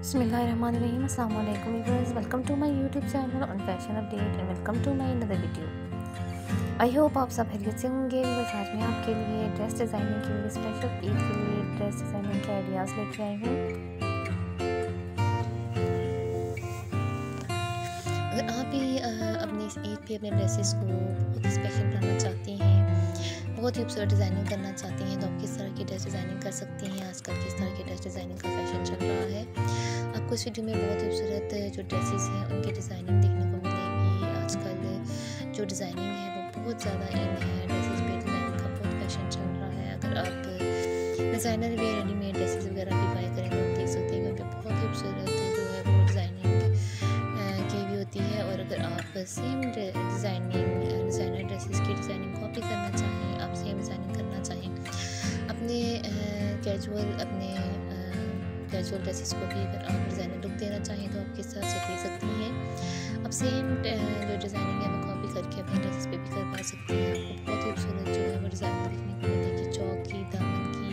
Assalamu alaikum viewers. Welcome to my YouTube channel on fashion update and welcome to my another I hope आप सब खैरियत से होंगे बस आज मैं आपके लिए ड्रेस डिज़ाइनिंग के लिए स्पेशल ईद के लिए ड्रेस डिज़ाइनिंग के आइडियाज़ लेके आई हूँ। अगर आप भी अपनी ईद पे अपने ड्रेसेस को बहुत स्पेशल बनाना चाहती हैं, बहुत ही खूबसूरत डिज़ाइनिंग करना चाहती हैं तो आप किस तरह की ड्रेस डिज़ाइनिंग कर सकती हैं? आजकल किस तरह की ड्रेस डिज़ाइनिंग का फ़ैशन चल रहा है? आपको इस वीडियो में बहुत खूबसूरत जो ड्रेसेस हैं, उनकी डिज़ाइनिंग देखने को मिलेगी आजकल जो डिज़ाइनिंग है, वो बहुत ज़्यादा इन है। ड्रेसेस पे डिज़ाइनिंग का बहुत फ़ैशन चल रहा है। अगर आप डिज़ाइनर वे रेडीमेड ड्रेसेस वगैरह भी बाय करें तो देख सकते हैं क्योंकि बहुत खूबसूरत जो है वो डिज़ाइनिंग की भी होती है। और अगर आप सेम डिज़ाइनिंग डिज़ाइनर ड्रेसेस की डिज़ाइनिंग कॉपी करना चाहें, आप सेम डिज़ाइनिंग करना चाहें, अपने कैजुअल अपने कैजुअल ड्रेसेस को भी अगर आप डिज़ाइनर लुक देना चाहें तो आप किस तरह से दे सकती हैं। अब सेम जो डिज़ाइनिंग है, वो कॉपी करके अपने ड्रेसेस पे भी करवा सकती हैं। आपको बहुत खूबसूरत जो है वो डिज़ाइन देखने को मिलेगी। चौक की, दामन की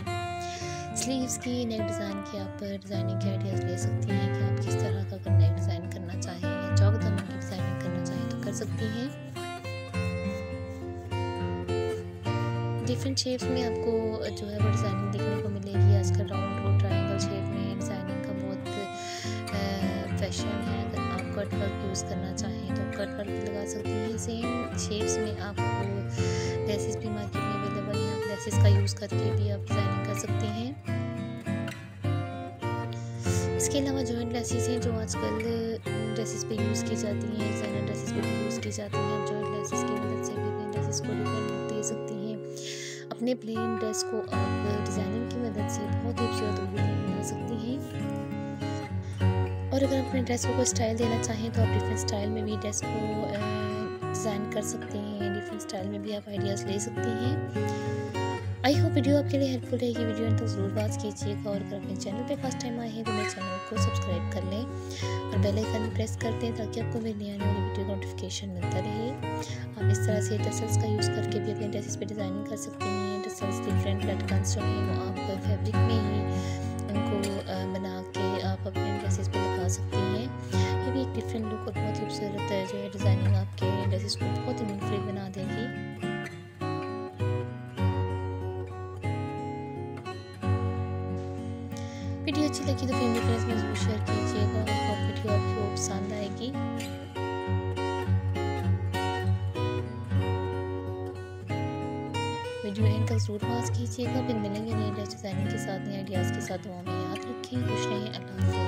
स्लीव्स की नेक डिज़ाइन की आप डिज़ाइनिंग के आइडियाज़ ले सकती हैं कि आप किस तरह का अगर नेक डिज़ाइन करना चाहें या चौक दामन की डिज़ाइनिंग करना चाहें तो कर सकती हैं। डिफरेंट शेप्स में आपको जो है वो डिज़ाइनिंग देखने को मिलेगी। आजकल राउंड फ़ैशन है। अगर आप कट वर्क यूज़ करना चाहें तो कट वर्क लगा सकती हैं। सेम शेप्स में आपको लेसेस भी मार्केट में अवेलेबल हैं। आप लेसेस का यूज़ करके भी आप डिज़ाइनिंग कर सकती हैं। इसके अलावा जॉइंट लेसेस हैं जो आजकल ड्रेसेस पे यूज़ की जाती हैं डिज़ाइनर ड्रेसेस पे भी यूज़ की जाती हैं। आप जॉइंट लेसेस की मदद से भी ड्रेसेस को डिफरेंट दे सकती हैं। अपने प्लेन ड्रेस को आप डिज़ाइनिंग की मदद से बहुत खूबसूरत और अगर अपने ड्रेस को कोई स्टाइल देना चाहें तो आप डिफरेंट स्टाइल में भी ड्रेस को डिज़ाइन कर सकते हैं डिफरेंट स्टाइल में भी आप आइडियाज़ ले सकते हैं। आई होप वीडियो आपके लिए हेल्पफुल रहेगी। वीडियो एंड तो ज़रूर बात कीजिएगा और अगर अपने चैनल पे फ़र्स्ट टाइम आए हैं तो मेरे चैनल को सब्सक्राइब कर लें और बेल आइकन प्रेस कर दें ताकि आपको मेरी नई आने वाली वीडियो नोटिफिकेशन मिलता रहे। आप इस तरह से टसल्स का यूज़ करके भी अपने ड्रेसेस पे डिज़ाइनिंग कर सकते हैं। टसल्स डिफरेंट लटकन्स जो हैं, वो आप फैब्रिक में ही। खूबसूरत जो है डिज़ाइनिंग आपके ड्रेसेस को बहुत ही मीनिंगफुल बना देगी। वीडियो अच्छी लगी तो फैमिली फ्रेंड्स में ज़रूर शेयर कीजिएगा और वीडियो आपको पसंद आएगी। वीडियो एंड तक ज़रूर पास कीजिएगा फिर मिलेंगे नए डिज़ाइनिंग के साथ, नए आइडियाज़ के साथ दुआ में याद रखें। खुश रहें, अल्लाह